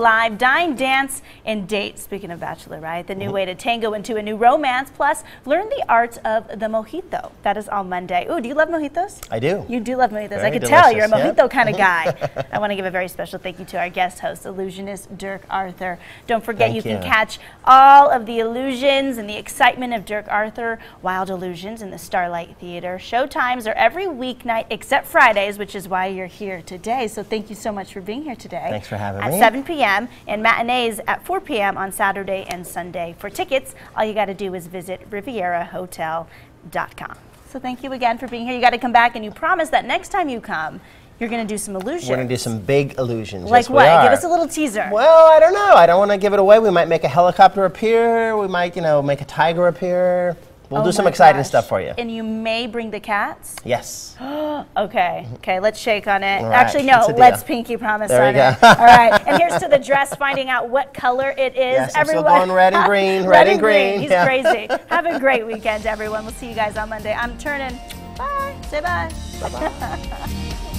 Live, dine, dance, and date. Speaking of Bachelor, right? The new mm -hmm. way to tango into a new romance. Plus, learn the art of the mojito. That is on Monday. Ooh, do you love mojitos? I do. You do love mojitos. Very I could tell you're a mojito kind of guy. I want to give a very special thank you to our guest host, illusionist Dirk Arthur. Don't forget you, you can catch all of the illusions and the excitement of Dirk Arthur, Wild Illusions in the Starlight Theater. Show times are every weeknight except Fridays, which is why you're here today. So thank you so much for being here today. Thanks for having At me. At 7 p.m p.m. and matinees at 4 p.m. on Saturday and Sunday. For tickets, all you got to do is visit rivierahotel.com. So thank you again for being here. You got to come back and you promise that next time you come, you're going to do some illusions. We're going to do some big illusions. Like yes, what? Give us a little teaser. Well, I don't know. I don't want to give it away. We might make a helicopter appear. We might, you know, make a tiger appear. We'll oh do some exciting gosh. stuff for you. And you may bring the cats? Yes. okay. Okay, let's shake on it. Right. Actually, no, let's pinky promise there on it. All right. And here's to the dress, finding out what color it is. Yes, everyone. I'm still going red and green, red, red and green. green. He's yeah. crazy. Have a great weekend, everyone. We'll see you guys on Monday. I'm turning. Bye. Say bye. Bye-bye.